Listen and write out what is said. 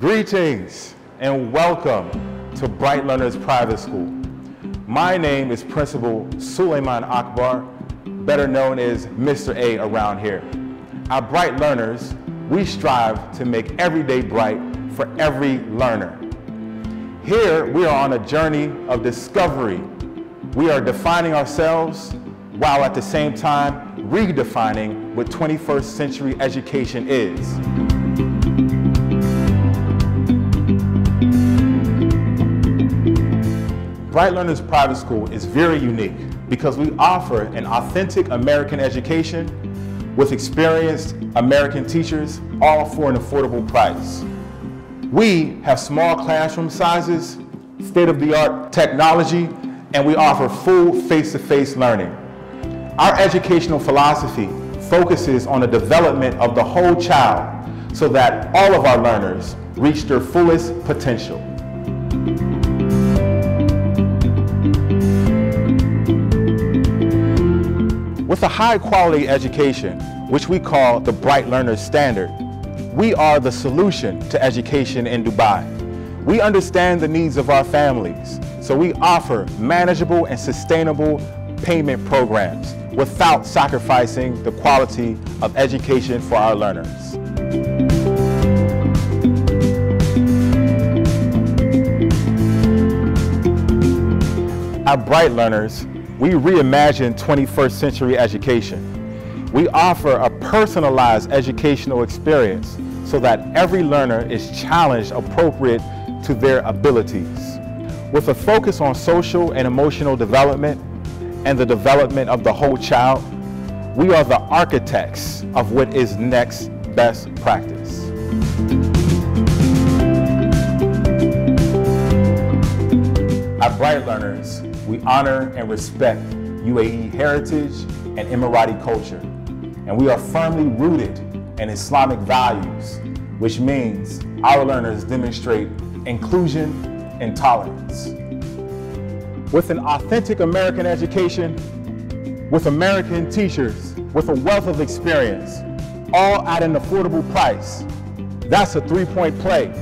Greetings and welcome to Bright Learners Private School. My name is Principal Suleiman Akbar, better known as Mr. A around here. At Bright Learners, we strive to make every day bright for every learner. Here, we are on a journey of discovery. We are defining ourselves while at the same time redefining what 21st century education is. Bright Learners Private School is very unique because we offer an authentic American education with experienced American teachers, all for an affordable price. We have small classroom sizes, state-of-the-art technology, and we offer full face-to-face -face learning. Our educational philosophy focuses on the development of the whole child so that all of our learners reach their fullest potential. With a high quality education, which we call the Bright Learners Standard, we are the solution to education in Dubai. We understand the needs of our families, so we offer manageable and sustainable payment programs without sacrificing the quality of education for our learners. Our Bright Learners, we reimagine 21st century education. We offer a personalized educational experience so that every learner is challenged appropriate to their abilities. With a focus on social and emotional development and the development of the whole child, we are the architects of what is next best practice. At Bright Learners, we honor and respect UAE heritage and Emirati culture, and we are firmly rooted in Islamic values, which means our learners demonstrate inclusion and tolerance. With an authentic American education, with American teachers, with a wealth of experience, all at an affordable price, that's a three-point play.